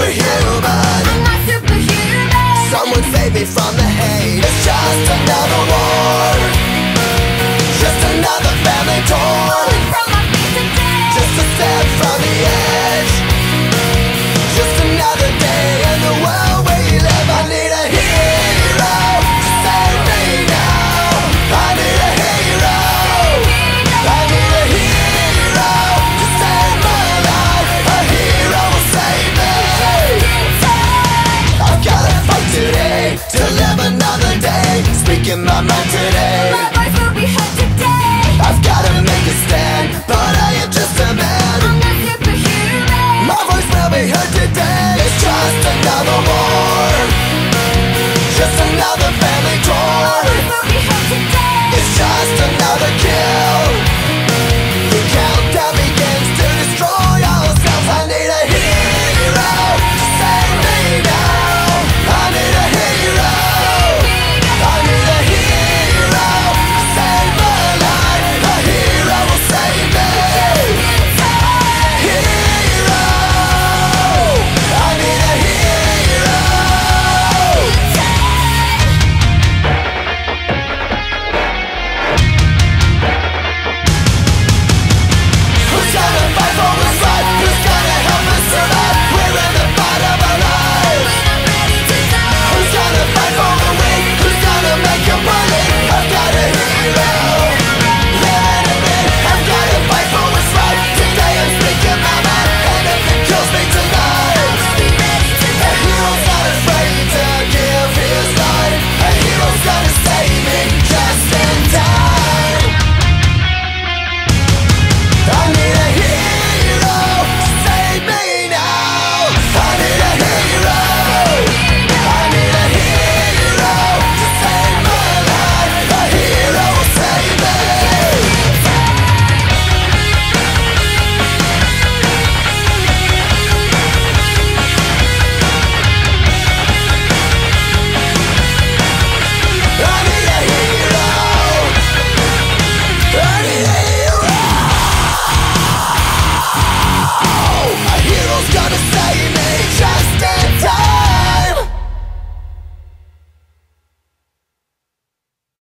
superhuman. I'm not superhuman. Someone save me from the hate. and I know